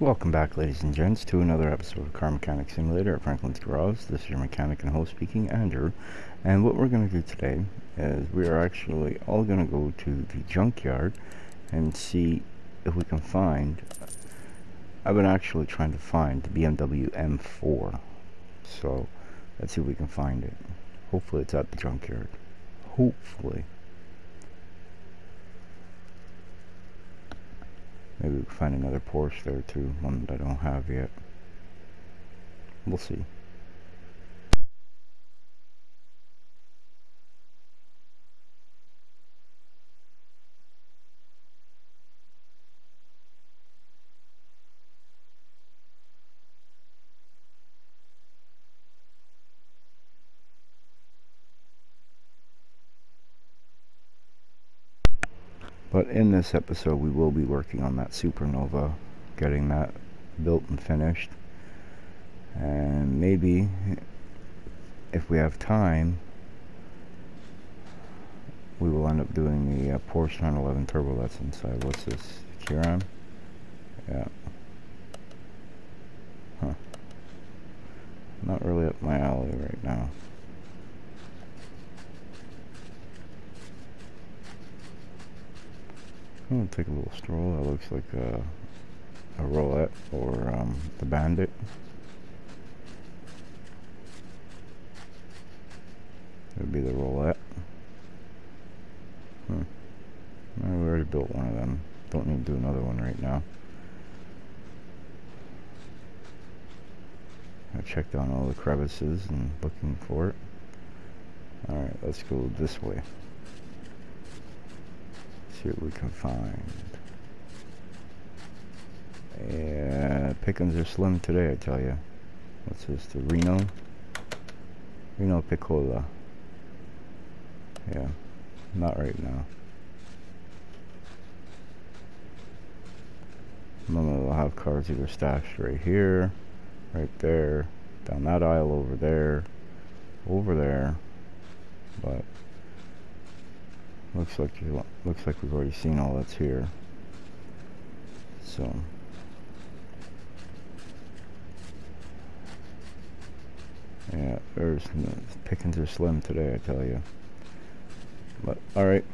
Welcome back ladies and gents to another episode of Car Mechanic Simulator at Franklin's Garage. This is your mechanic and host speaking, Andrew. And what we're going to do today is we are actually all going to go to the junkyard and see if we can find... I've been actually trying to find the BMW M4. So let's see if we can find it. Hopefully it's at the junkyard. Hopefully. Maybe we can find another Porsche there too, one that I don't have yet. We'll see. But in this episode, we will be working on that Supernova, getting that built and finished. And maybe, if we have time, we will end up doing the uh, Porsche 911 Turbo that's inside. What's this? Chiron? Yeah. Huh. Not really up my alley right now. I'm gonna take a little stroll. That looks like a, a roulette or um, the bandit. It would be the roulette. Hmm. We already built one of them. Don't need to do another one right now. I checked on all the crevices and looking for it. Alright, let's go this way see what we can find. Yeah, pickings are slim today, I tell you. What's this, the Reno? Reno Piccola. Yeah, not right now. Mama will have cars either stashed right here, right there, down that aisle over there, over there, but looks like looks like we've already seen all that's here. So. Yeah there's pickings are slim today I tell you. But alright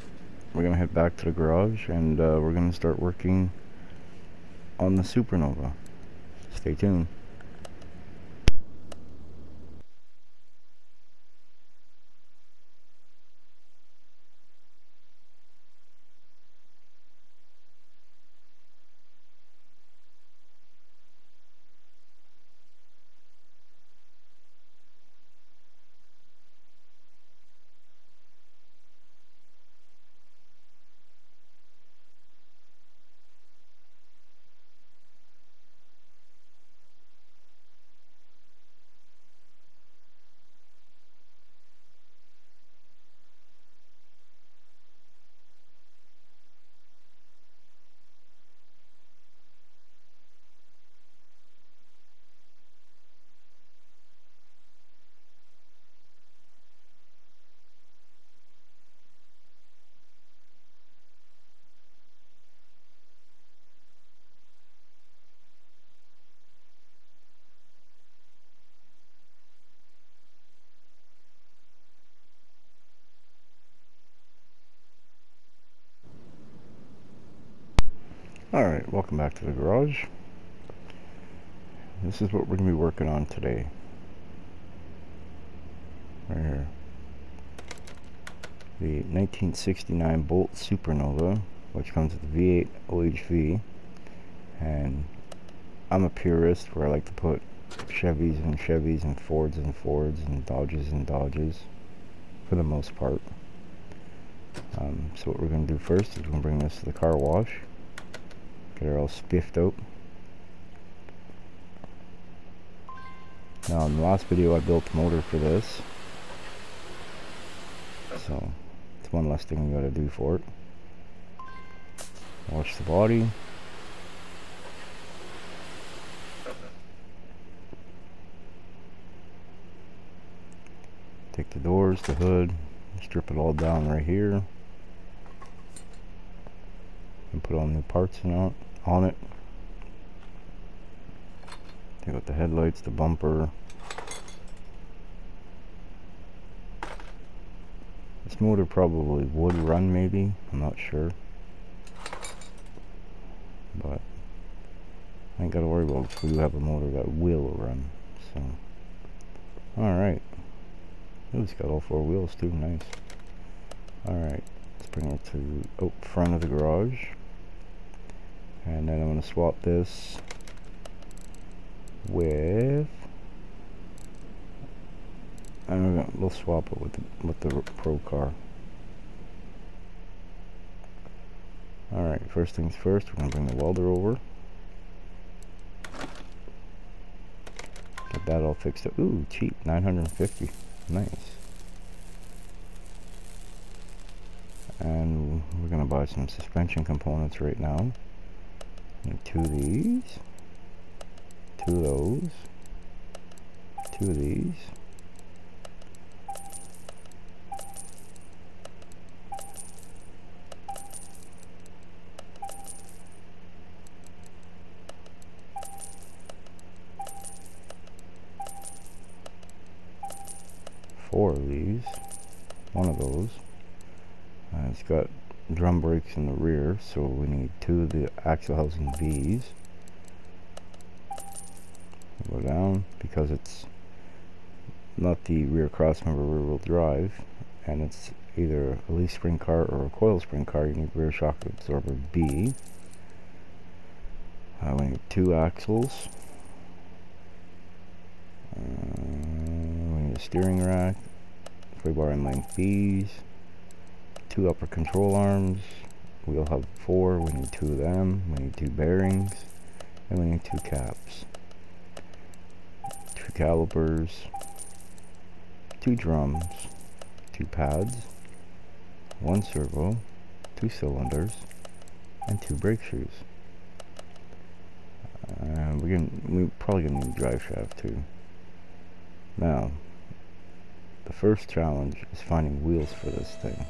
we're gonna head back to the garage and uh, we're gonna start working on the supernova. Stay tuned Alright, welcome back to the garage. This is what we're going to be working on today. Right here. The 1969 Bolt Supernova, which comes with V8 OHV. And I'm a purist where I like to put Chevys and Chevys and Fords and Fords and Dodges and Dodges for the most part. Um, so what we're going to do first is we're going to bring this to the car wash Get her all spiffed out. Now in the last video I built the motor for this. So it's one less thing we gotta do for it. Wash the body. Take the doors, the hood, strip it all down right here and put all new parts on, on it They got the headlights, the bumper. This motor probably would run maybe, I'm not sure. But I ain't gotta worry about it we do have a motor that will run. So Alright. Oh, it's got all four wheels too, nice. Alright, let's bring it to oh, front of the garage. And then I'm gonna swap this with and we're we'll swap it with the, with the pro car. Alright, first things first, we're going to bring the welder over. Get that all fixed up. Ooh, cheap, 950 Nice. And we're going to buy some suspension components right now. Two of these. Two of those. Two of these. four of these. One of those. It's got drum brakes in the rear, so we need two of the axle housing V's. Go down because it's not the rear crossmember rear wheel drive, and it's either a leaf spring car or a coil spring car. You need rear shock absorber B. Uh, we need two axles. steering rack, sway bar and length B's, two upper control arms, we'll have four, we need two of them, we need two bearings, and we need two caps, two calipers, two drums, two pads, one servo, two cylinders, and two brake shoes. Uh, we're we're probably gonna need a drive shaft too. Now, the first challenge is finding wheels for this thing.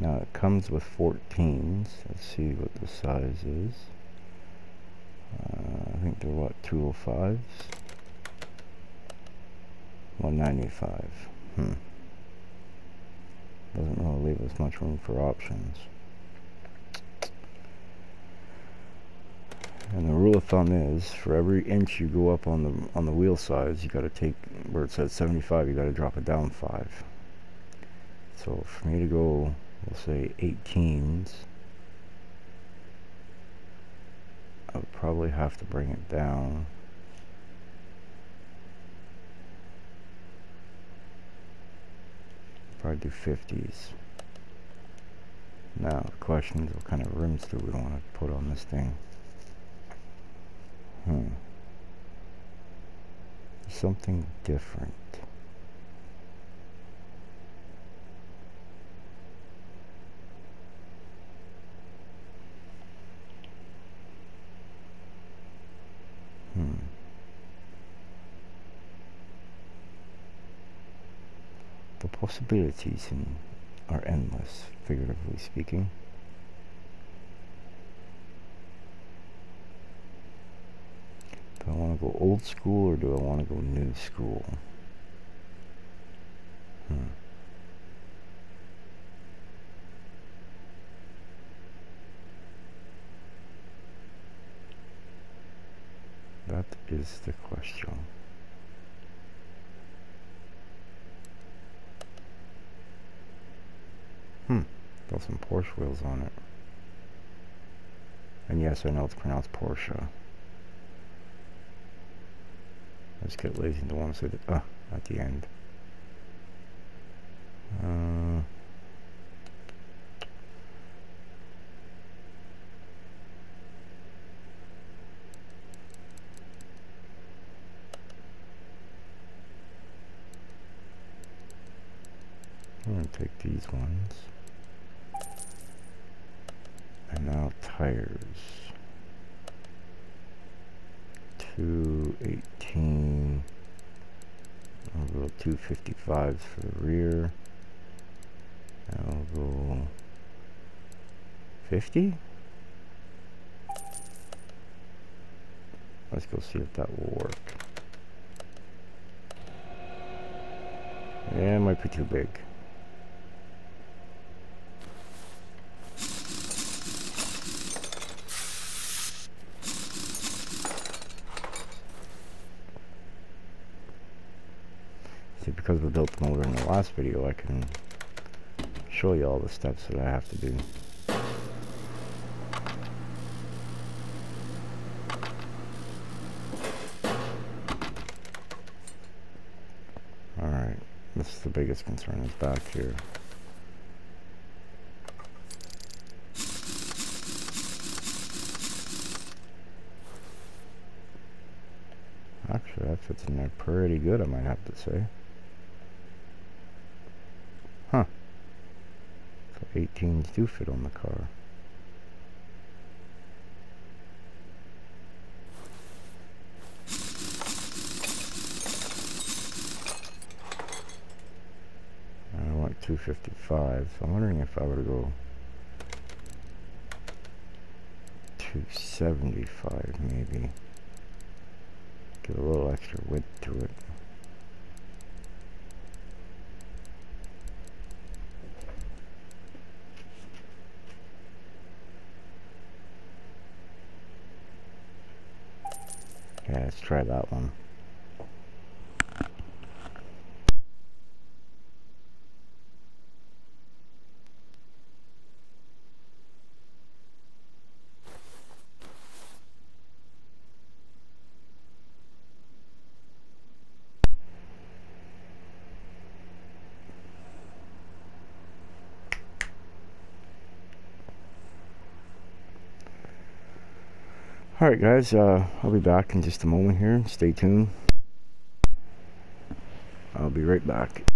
Now it comes with 14s. Let's see what the size is. Uh, I think they're what, 205s? 195. Hmm. Doesn't really leave us much room for options. And the rule of thumb is, for every inch you go up on the on the wheel size, you got to take where it says 75, you got to drop it down five. So for me to go, we'll say 18s, I would probably have to bring it down. Probably do 50s. Now the question is, what kind of rims do we want to put on this thing? Hmm. Something different. The possibilities in, are endless, figuratively speaking. Do I want to go old school or do I want to go new school? Hmm. That is the question. Hmm, got some Porsche wheels on it. And yes, I know it's pronounced Porsche. I just get lazy and don't want to say that ah at the end. Uh, I'm going to take these ones. And now tires. 218. I'll go 255 for the rear. I'll go 50? Let's go see if that will work. Yeah, it might be too big. See, because we built the motor in the last video, I can show you all the steps that I have to do. Alright, this is the biggest concern is back here. Actually, that fits in there pretty good, I might have to say. Huh. 18s do fit on the car. I want 255, so I'm wondering if I were to go 275 maybe. Give a little extra width to it. Let's try that one. Alright guys, uh, I'll be back in just a moment here. Stay tuned. I'll be right back.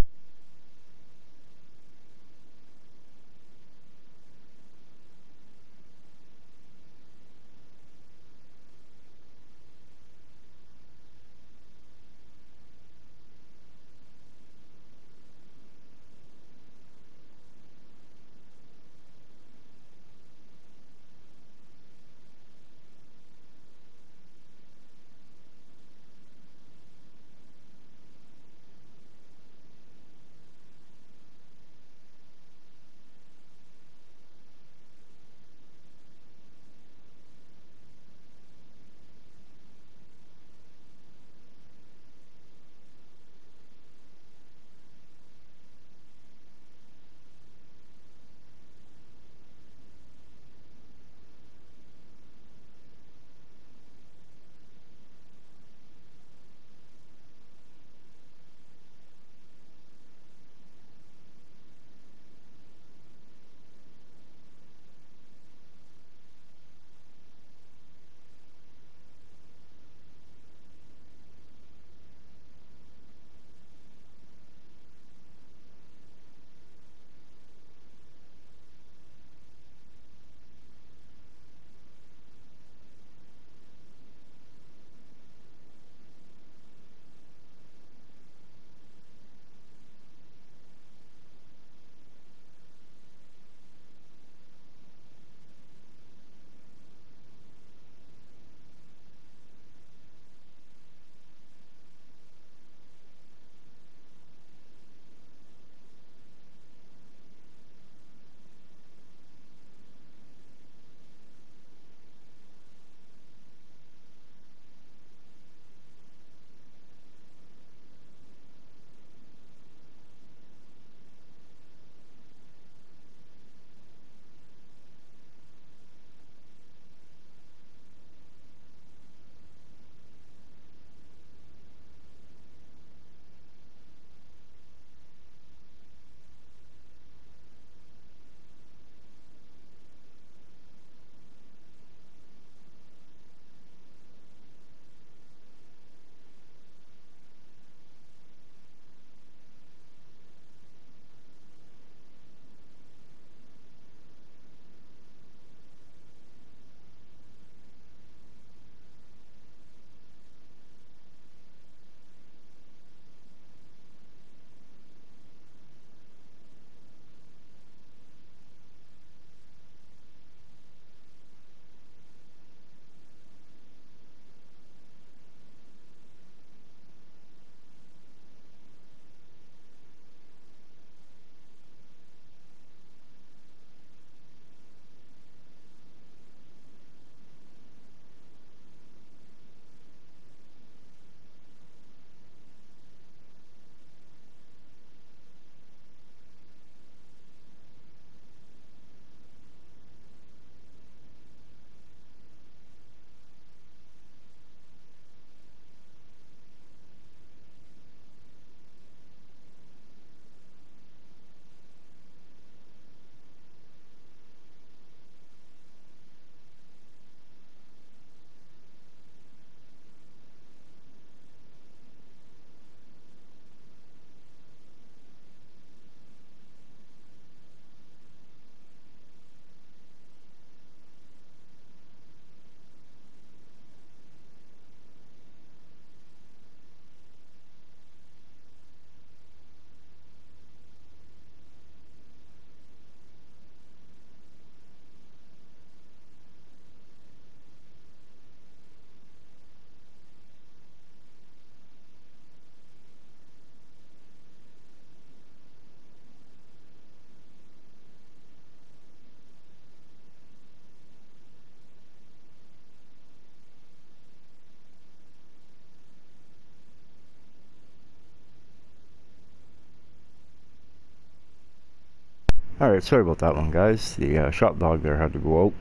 Alright, sorry about that one, guys. The uh, shop dog there had to go out.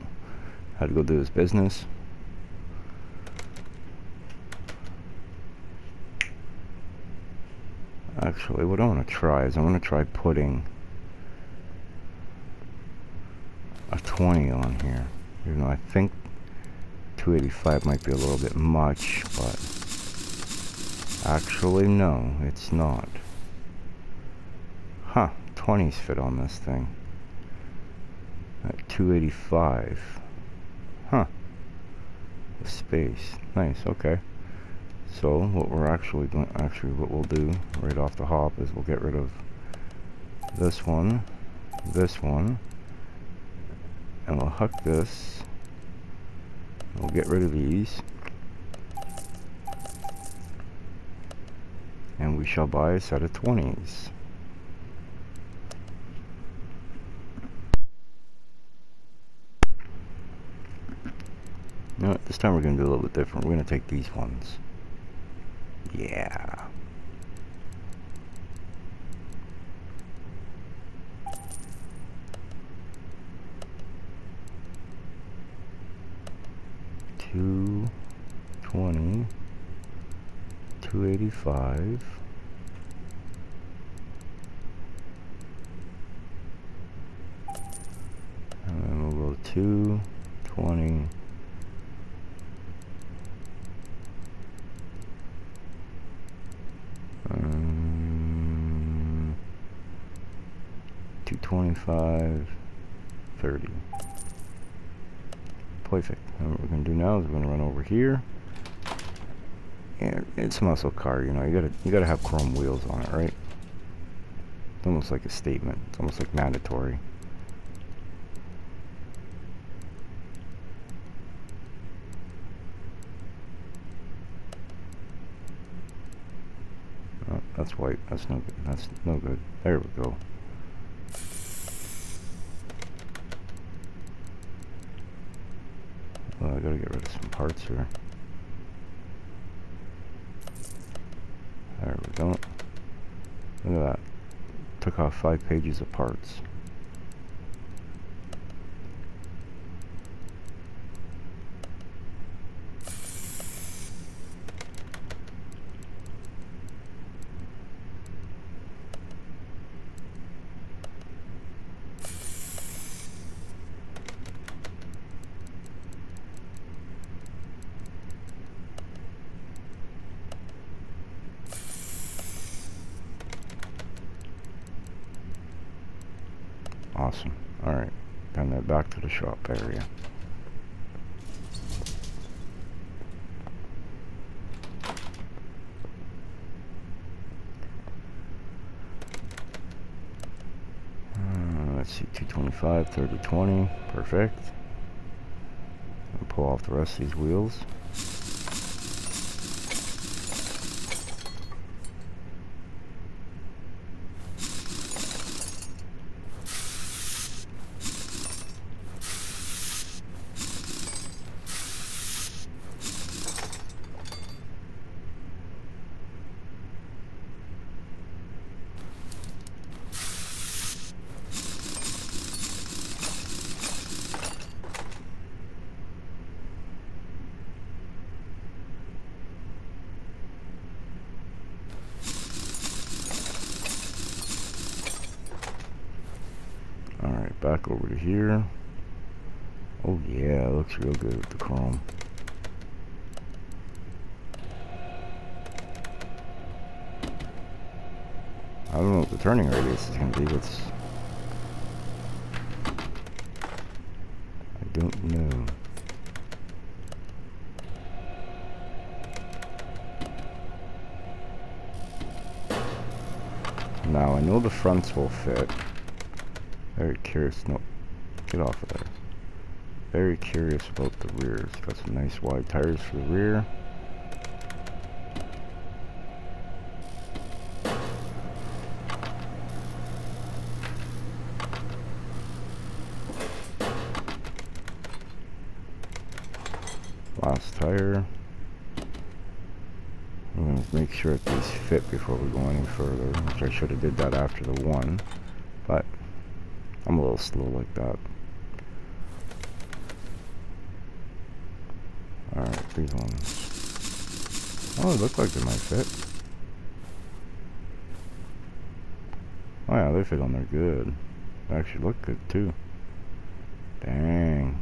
Had to go do his business. Actually, what I want to try is I want to try putting a 20 on here. Even though I think 285 might be a little bit much, but actually no, it's not. Huh, 20s fit on this thing. At 285. Huh. The space. Nice, okay. So what we're actually going actually what we'll do right off the hop is we'll get rid of this one, this one, and we'll hook this. We'll get rid of these. And we shall buy a set of 20s. Know what, this time we're going to do a little bit different. We're going to take these ones. Yeah. Two twenty, two eighty five. And then we'll go two twenty. 225, 30. Perfect. And what we're going to do now is we're going to run over here. And it's a muscle car, you know, you gotta you gotta have chrome wheels on it, right? It's almost like a statement. It's almost like mandatory. Oh, that's white. That's no good. That's no good. There we go. Well, I gotta get rid of some parts here. There we go. Look at that. Took off five pages of parts. Awesome. Alright. Then that back to the shop area. Uh, let's see, 225, 30, 20. Perfect. I'll pull off the rest of these wheels. Alright, back over to here. Oh yeah, looks real good with the chrome. I don't know what the turning radius is going to be, but I don't know. Now, I know fronts fit. Very curious. No, get off of there. Very curious about the rears. Got some nice wide tires for the rear. Last tire. I'm going to make sure that these fit before we go any further, which I should have did that after the one. But I'm a little slow like that. Alright, these ones. Oh, they look like they might fit. Oh yeah, they fit on there good. They actually look good too. Dang.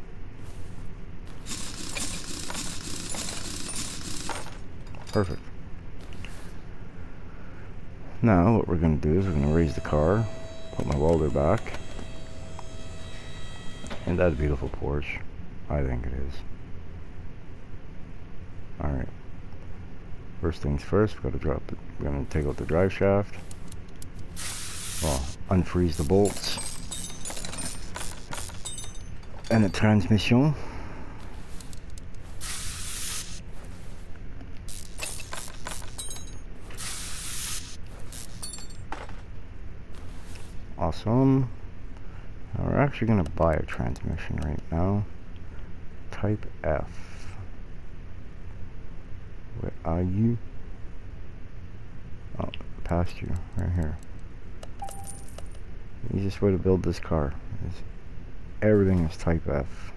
Perfect. Now what we're going to do is we're going to raise the car, put my welder back. And that beautiful Porsche. I think it is. Alright. First things first, we're going to drop it. We're going to take out the drive shaft. Well, unfreeze the bolts. And the transmission. Now uh, we're actually going to buy a transmission right now. Type F. Where are you? Oh, past you, right here. Easiest way to build this car is everything is Type F.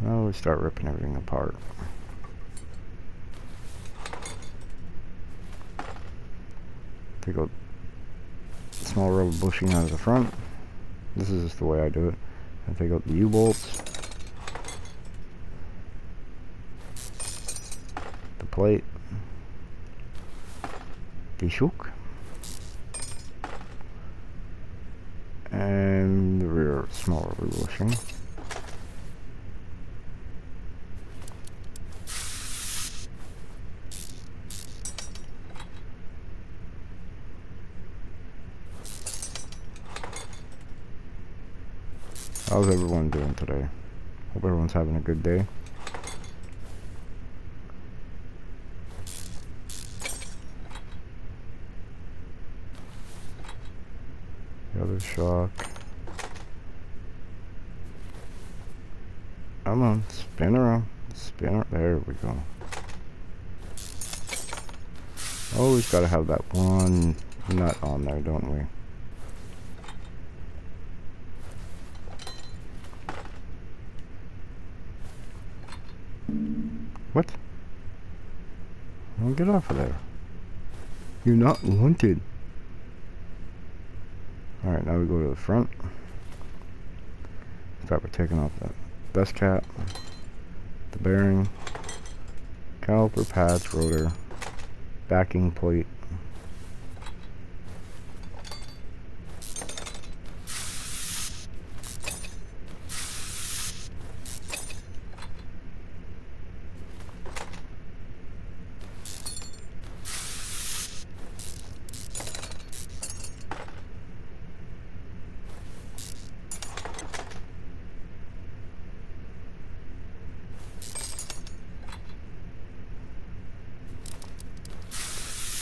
Now we start ripping everything apart. Take a small rubber bushing out of the front. This is just the way I do it. I take out the U-bolts. The plate. The shook. And the rear small rubber bushing. How's everyone doing today? Hope everyone's having a good day. The other shock. Come on, spin around. Spin around. There we go. Always gotta have that one nut on there, don't we? What? Well, get off of there. You're not wanted. Alright, now we go to the front. Start by taking off the dust cap, the bearing, caliper pads, rotor, backing plate,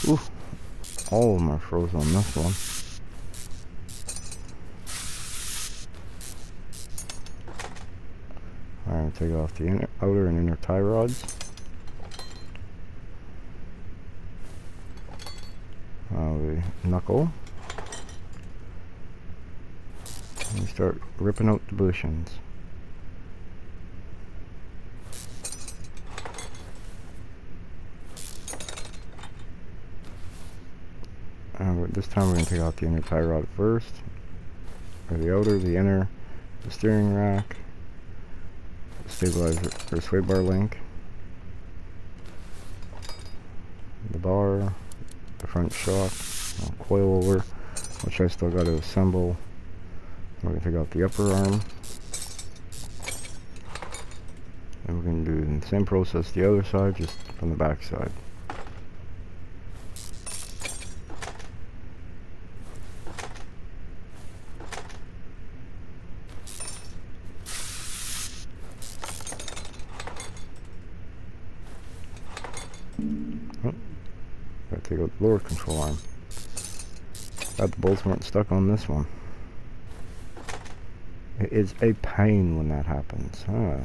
Ooh, all of them are froze on this one. Alright, take off the inner, outer and inner tie rods. Uh, the knuckle. And we start ripping out the bushings. Uh, this time we're going to take out the inner tie rod first, or the outer, the inner, the steering rack, the stabilizer, or sway bar link, the bar, the front shock, coil over, which I still got to assemble. We're to take out the upper arm. And we're to do the same process the other side, just from the back side. Oh, gotta take out the lower control arm. Glad the bolts weren't stuck on this one. Is a pain when that happens. Huh.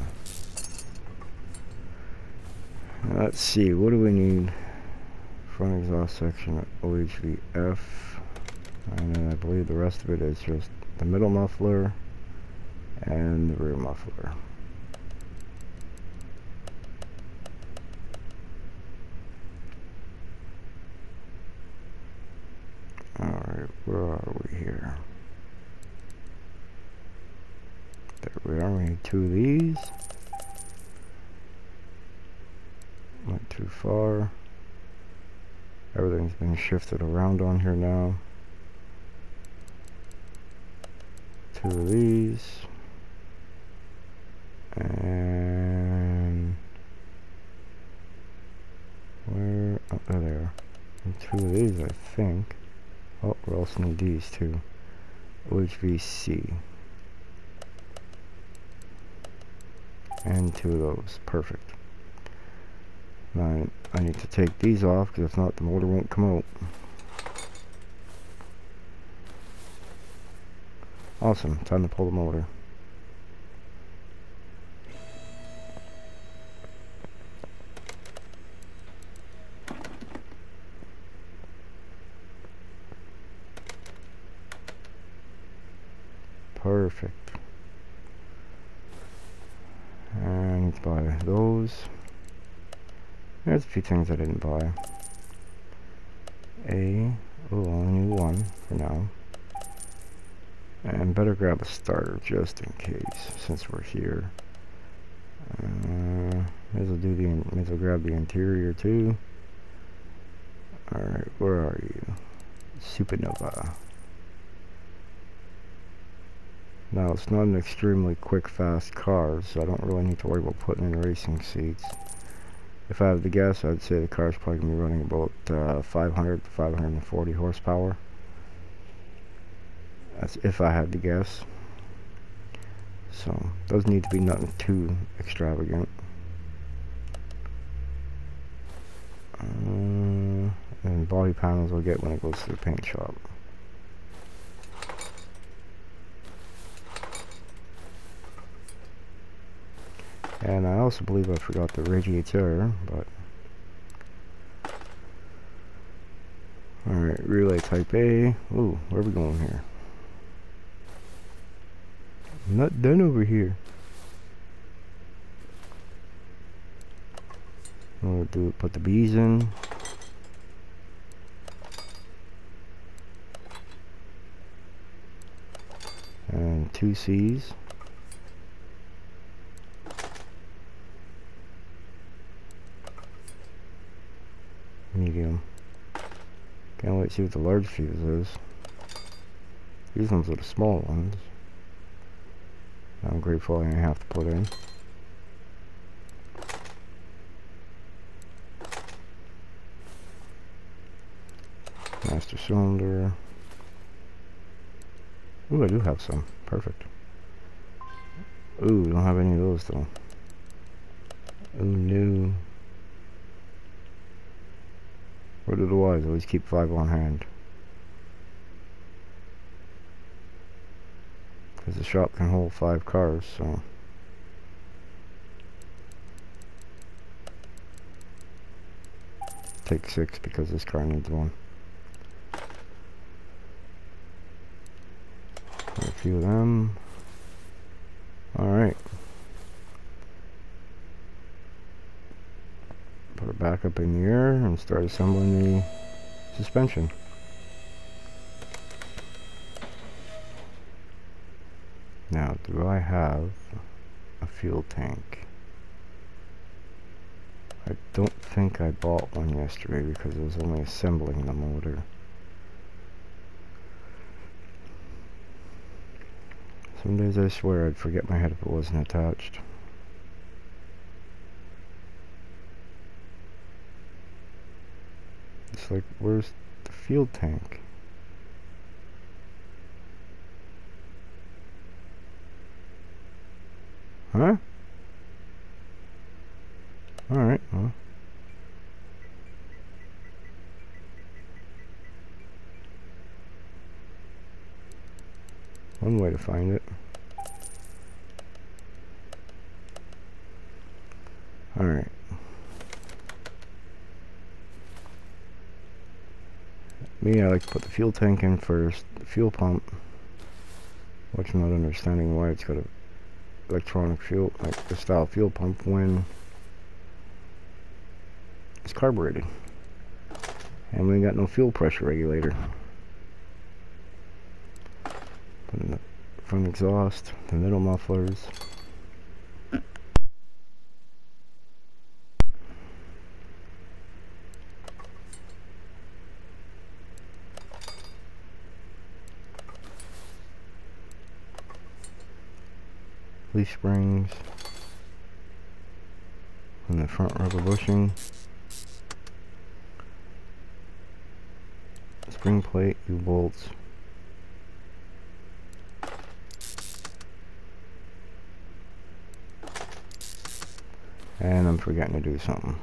Let's see, what do we need front exhaust section OHVF and then I believe the rest of it is just the middle muffler and the rear muffler. Alright, where are we here? There two of these. Went too far. Everything's been shifted around on here now. Two of these. And where oh there they are. And two of these I think. Oh, we also need these too. OHVC. And two of those. Perfect. Now I need to take these off because if not the motor won't come out. Awesome, time to pull the motor. Perfect. And buy those. There's a few things I didn't buy. A, oh, only need one for now. And better grab a starter just in case, since we're here. Uh, may as well do the, may as well grab the interior too. Alright, where are you? Supernova. Now it's not an extremely quick fast car, so I don't really need to worry about putting in racing seats. If I have to guess, I'd say the car's probably going to be running about uh, 500 to 540 horsepower. That's if I had to guess. So, doesn't need to be nothing too extravagant. Uh, and body panels will get when it goes to the paint shop. And I also believe I forgot the radiator, but... Alright, relay type A. Ooh, where are we going here? I'm not done over here. We'll do put the bees in. And two C's. Medium. Can't wait to see what the large fuse is. These ones are the small ones. I'm grateful I didn't have to put in. Master cylinder. Ooh, I do have some. Perfect. Ooh, don't have any of those though. Ooh, no. What are the wise? Always keep five on hand. Because the shop can hold five cars, so... Take six because this car needs one. A few of them. Alright. Put it back up in the air and start assembling the suspension. Now, do I have a fuel tank? I don't think I bought one yesterday because I was only assembling the motor. Some days I swear I'd forget my head if it wasn't attached. It's like, where's the fuel tank? Huh? Alright, well. One way to find it. Alright. Me, I like to put the fuel tank in first, the fuel pump, which I'm not understanding why it's got a electronic fuel, like the style fuel pump when it's carbureted. And we ain't got no fuel pressure regulator. Put in the front exhaust, the middle mufflers, leaf springs. And the front rubber bushing spring plate U-bolts and I'm forgetting to do something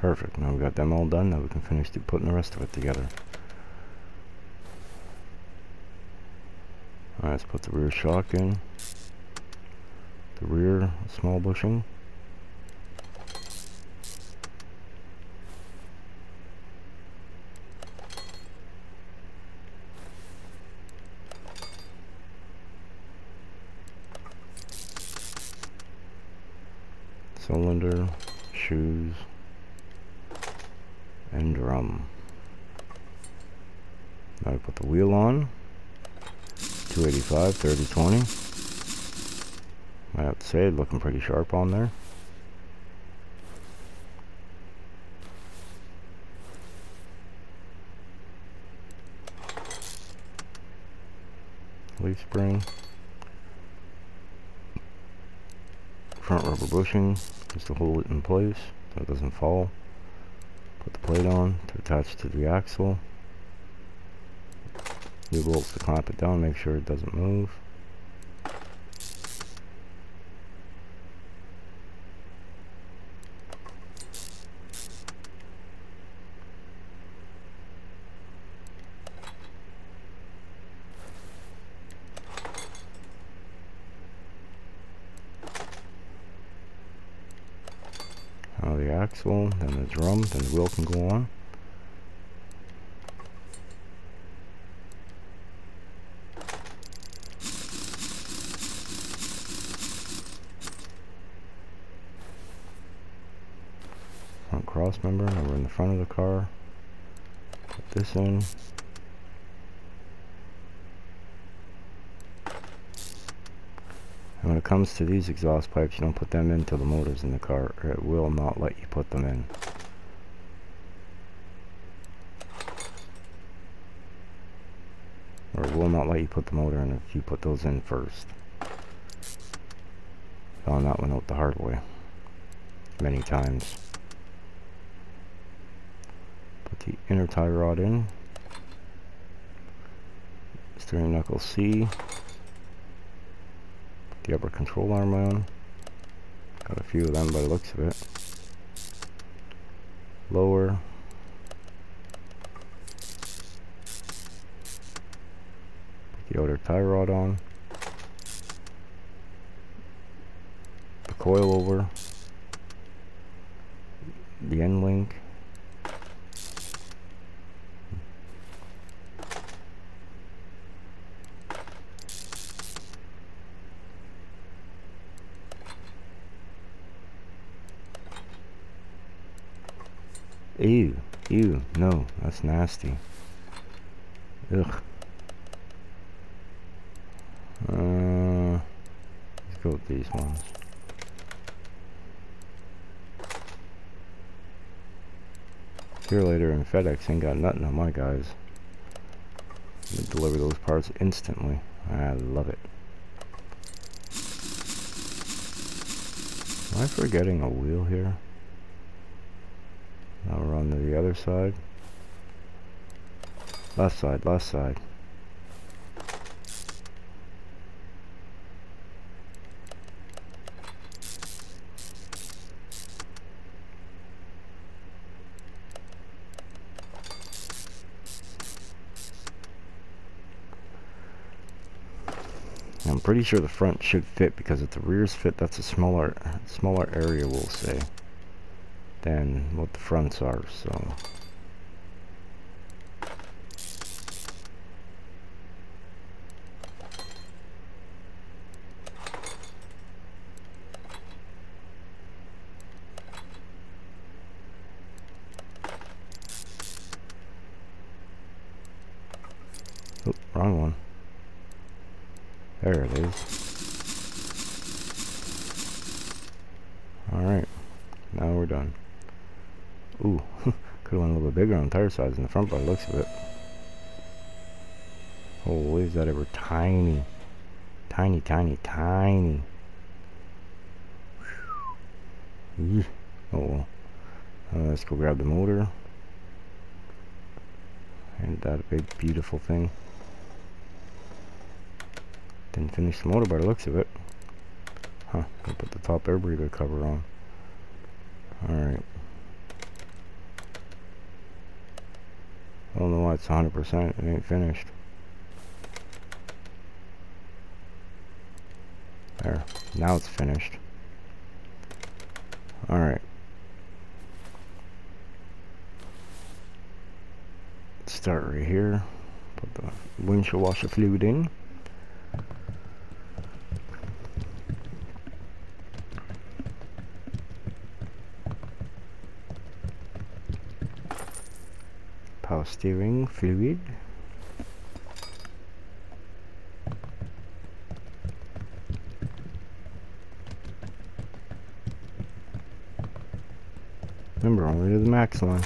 Perfect. Now we got them all done. Now we can finish putting the rest of it together. Alright, let's put the rear shock in. The rear small bushing. Cylinder, shoes, and drum. Now I put the wheel on. 285, 30, 20. I have to say, looking pretty sharp on there. Leaf spring. Front rubber bushing, just to hold it in place so it doesn't fall. Put the plate on to attach to the axle. New bolts to clamp it down, make sure it doesn't move. the axle, then the drum, then the wheel can go on. Front cross member, now we're in the front of the car. Put this in. And when it comes to these exhaust pipes, you don't put them in into the motors in the car, or it will not let you put them in. Or it will not let you put the motor in if you put those in first. Found that one out the hard way. Many times. Put the inner tie rod in. Steering knuckle C the upper control arm on. Got a few of them by the looks of it. Lower. Put the outer tie rod on. The coil over. The end link. Ew, ew, no, that's nasty. Ugh. Uh, let's go with these ones. Purolator in FedEx ain't got nothing on my guys. They deliver those parts instantly. I love it. Am I forgetting a wheel here? Now we're on to the other side. Left side, left side. I'm pretty sure the front should fit because if the rears fit, that's a smaller, smaller area, we'll say than what the fronts are. So. Oh, wrong one. There it is. Alright. Now we're done. Ooh. Could have went a little bit bigger on the size in the front by the looks of it. Holy, is that ever tiny. Tiny, tiny, tiny. Oh well. Uh, let's go grab the motor. And that a big beautiful thing. Didn't finish the motor by the looks of it. Huh, I put the top air breather cover on. Alright. I don't know why it's 100%, it ain't finished. There, now it's finished. Alright. Start right here. Put the windshield washer fluid in. Steering fluid. Remember only to the max line.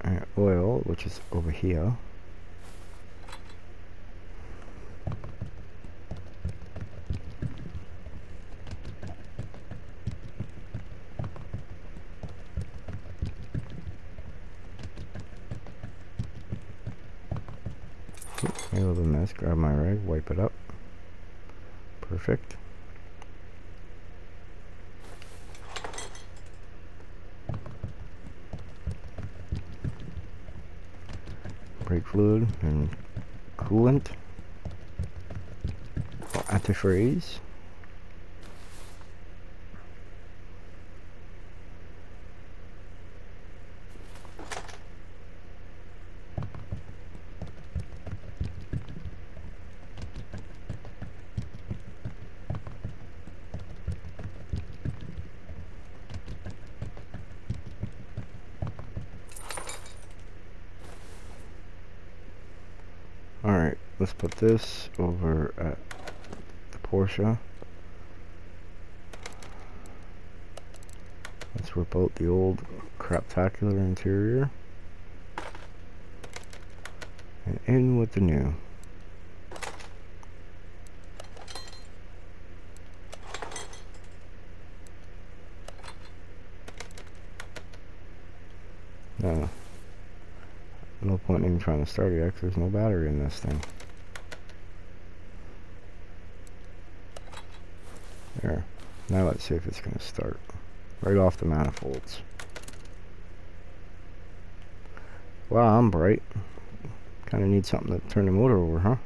And oil which is over here a little mess, grab my rag, wipe it up. Perfect. Brake fluid and coolant. Antifreeze. Alright, let's put this over at Porsche. Let's rip out the old craptacular interior. And in with the new. No. No point in even trying to start it because there's no battery in this thing. Now let's see if it's going to start. Right off the manifolds. Wow, I'm bright. Kind of need something to turn the motor over, huh?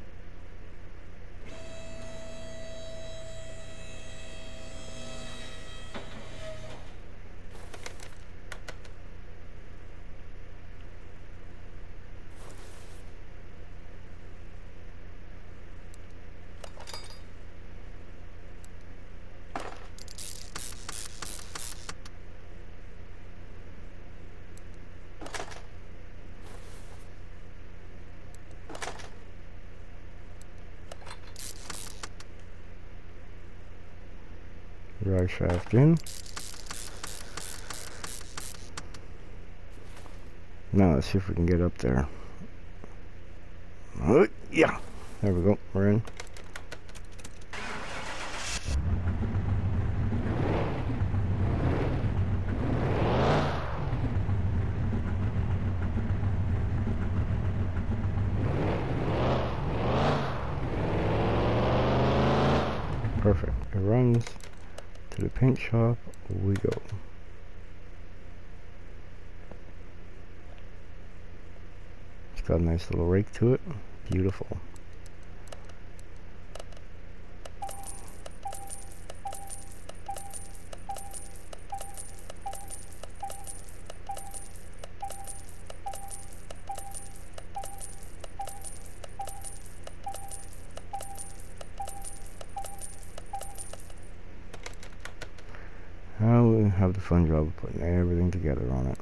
Drive shaft in. Now let's see if we can get up there. Oh, yeah, there we go, we're in. got a nice little rake to it. Beautiful. Now we have the fun job of putting everything together on it.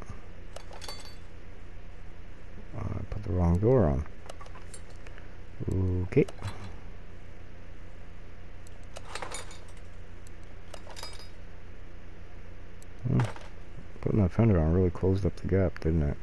Fender on really closed up the gap, didn't it?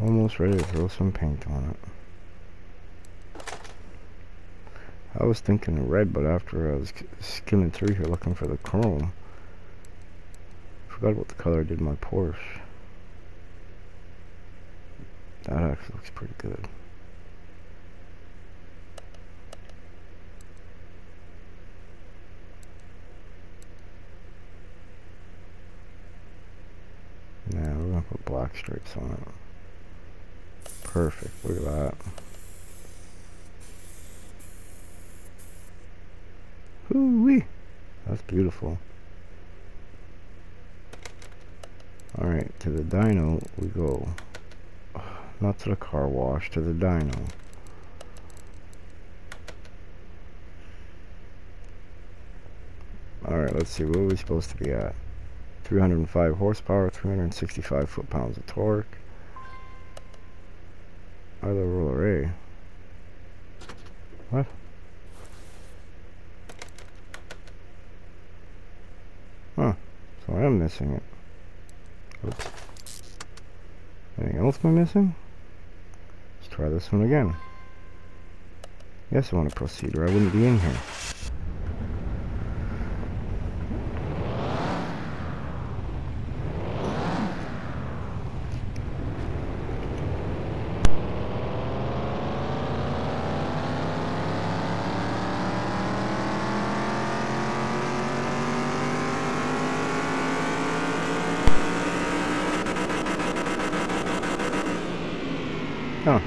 Almost ready to throw some paint on it. I was thinking red, but after I was skimming through here looking for the chrome, forgot what the color I did my Porsche. That actually looks pretty good. Now we're gonna put black stripes on it. Perfect. Look at that. Hoo-wee. That's beautiful. Alright, to the dyno we go. Not to the car wash, to the dyno. Alright, let's see, what are we supposed to be at? 305 horsepower, 365 foot-pounds of torque. Other roller A. What? Huh. So I am missing it. Oops. Anything else am I missing? Let's try this one again. Yes, I want to proceed or I wouldn't be in here. Huh.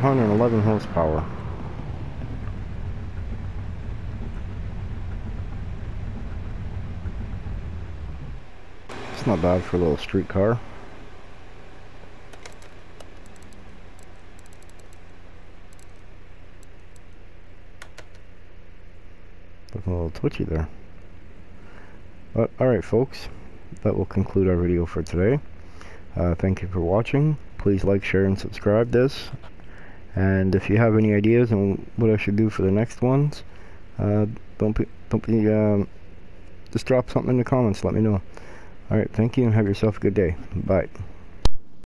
511 horsepower. It's not bad for a little street car. Looking a little twitchy there. But alright folks, that will conclude our video for today. Uh, thank you for watching please like share and subscribe this and if you have any ideas on what I should do for the next ones uh, don't be, don't be um, just drop something in the comments let me know. Alright thank you and have yourself a good day. Bye